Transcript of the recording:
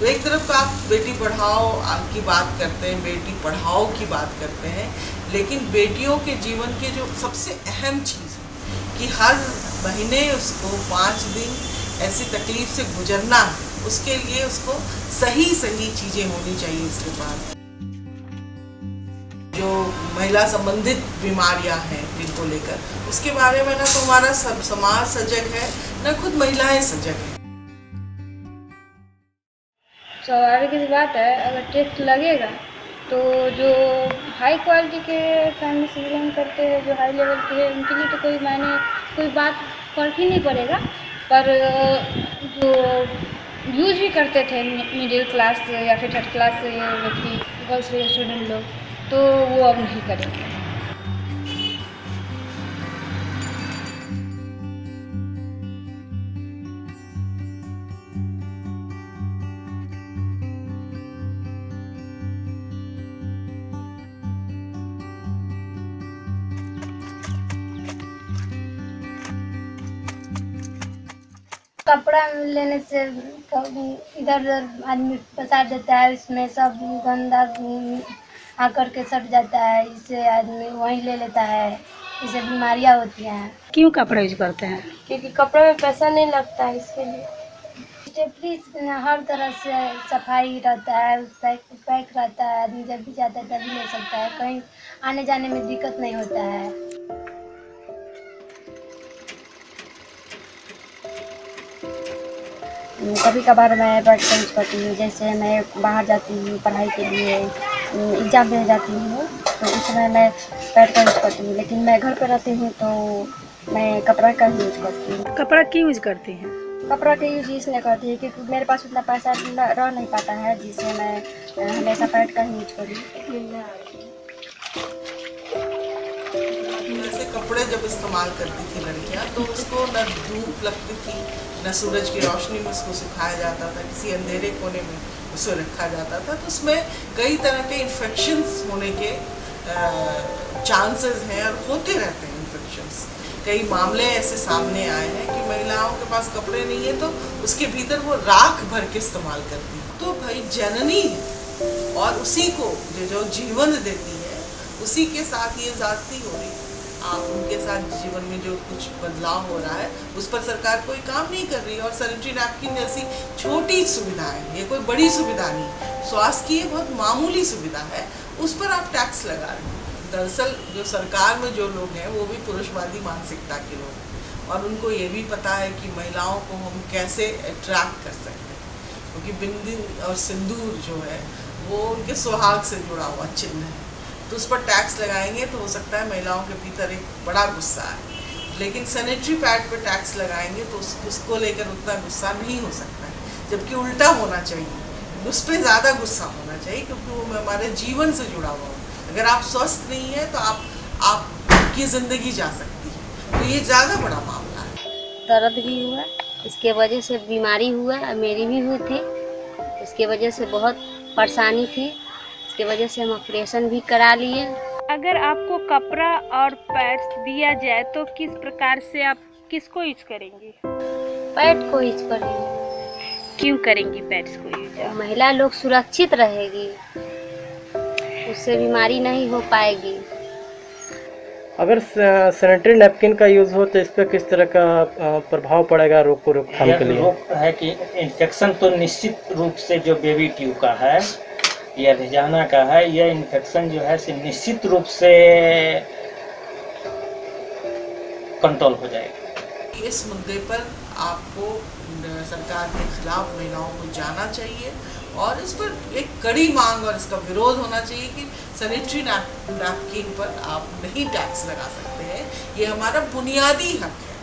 तो एक तरफ़ आप बेटी पढ़ाओ की बात करते हैं, बेटी पढ़ाओ की बात करते हैं, लेकिन बेटियों के जीवन के जो सबसे अहम चीज़ कि हर महीने उसको पाँच दिन ऐसी तकलीफ़ से गुजरना, उसके लिए उसको सही सही चीज़ें होनी चाहिए उसके पास जो महिला संबंधित बीमारियाँ हैं जिनको लेकर, उसके बारे में ना तो हमारा सब समाज सजग है, ना खुद महिलाएँ सजग हैं। स्वाभाविक बात है, अगर टेस्ट लगेगा तो जो हाई क्वालिटी के फैमिली से बिलोंग करते हैं, जो हाई लेवल के हैं, उनके लिए तो कोई मैंने कोई बात फ़र्क ही नहीं पड़ेगा। पर, जो यूज़ भी करते थे मिडिल क्लास या फिर थर्ड क्लास व्यक्ति गर्ल्स स्टूडेंट लोग तो वो अब नहीं करेंगे। कपड़ा लेने से इधर उधर आदमी पसार देता है इसमें सब गंदा आकर के सट जाता है इससे आदमी वहीं ले लेता है इससे बीमारियाँ होती हैं। क्यों कपड़ा यूज़ करते हैं? क्योंकि कपड़े में पैसा नहीं लगता है इसके लिए। स्टेपली हर तरह से सफ़ाई रहता है पैक पैक रहता है आदमी जब भी जाता है तभी ले सकता है कहीं आने जाने में दिक्कत नहीं होता है। कभी कभार मैं पैड चेंज करती हूँ जैसे मैं बाहर जाती हूँ पढ़ाई के लिए एग्ज़ाम देने जाती हूँ तो उस समय मैं पैड का यूज़ करती हूँ लेकिन मैं घर पर रहती हूँ तो मैं कपड़ा का यूज़ करती हूँ। कपड़ा क्यों यूज़ करती हैं? कपड़ा का यूज़ इसलिए करती है क्योंकि मेरे पास उतना पैसा रह नहीं पाता है जिससे मैं हमेशा पैड का यूज़ करूँ। कपड़े जब इस्तेमाल करती थी लड़कियाँ तो उसको न धूप लगती थी, न सूरज की रोशनी में उसको सुखाया जाता था, किसी अंधेरे कोने में उसे रखा जाता था। तो उसमें कई तरह के इन्फेक्शंस होने के चांसेस हैं और होते रहते हैं इन्फेक्शंस कई मामले ऐसे सामने आए हैं कि महिलाओं के पास कपड़े नहीं है तो उसके भीतर वो राख भर के इस्तेमाल करती है। तो भाई जननी है और उसी को जो जो जीवन देती है, उसी के साथ ये जाती हो रही है आप उनके साथ जीवन में जो कुछ बदलाव हो रहा है, उस पर सरकार कोई काम नहीं कर रही और सैनिटरी नैपकिन जैसी छोटी सुविधा है, ये कोई बड़ी सुविधा नहीं स्वास्थ्य की ये बहुत मामूली सुविधा है, उस पर आप टैक्स लगा रहे हैं। दरअसल जो सरकार में जो लोग हैं, वो भी पुरुषवादी मानसिकता के लोग हैं। और उनको ये भी पता है कि महिलाओं को हम कैसे अट्रैक्ट कर सकते हैं। क्योंकि बिंदी और सिंदूर जो है, वो उनके सुहाग से जुड़ा हुआ चिन्ह है। तो उस पर टैक्स लगाएँगे तो हो सकता है महिलाओं के भीतर एक बड़ा गुस्सा है लेकिन सैनिटरी पैड पर टैक्स लगाएँगे तो उस, उसको लेकर उतना गुस्सा नहीं हो सकता है। जबकि उल्टा होना चाहिए। उस पर ज़्यादा गुस्सा होना चाहिए क्योंकि वो हमारे जीवन से जुड़ा हुआ हो। अगर आप स्वस्थ नहीं है तो आप आपकी ज़िंदगी जा सकती है। तो ये ज़्यादा बड़ा मामला है। दर्द भी हुआ इसके वजह से बीमारी हुआ मेरी भी हुई थी। इसके वजह से बहुत परेशानी थी। इसके वजह से हम ऑपरेशन भी करा लिए। अगर आपको कपड़ा और पैड्स दिया जाए तो किस प्रकार से आप किसको यूज़ करेंगी? पैड को यूज़ करेंगे। क्यों करेंगी पैड्स को यूज़? महिला लोग सुरक्षित रहेगी उससे बीमारी नहीं हो पाएगी। अगर सैनिटरी नैपकिन का यूज़ हो तो इस पर किस तरह का प्रभाव पड़ेगा रोग को रोकथाम के लिए? रोग है कि इन्फेक्शन तो निश्चित रूप से जो बेबी ट्यूब का है या रिजाना का है यह इन्फेक्शन जो है निश्चित रूप से कंट्रोल हो जाएगा। इस मुद्दे पर आपको सरकार के खिलाफ महिलाओं को जाना चाहिए और इस पर एक कड़ी मांग और इसका विरोध होना चाहिए कि सैनिटरी नैपकिन पर आप नहीं टैक्स लगा सकते हैं। ये हमारा बुनियादी हक है।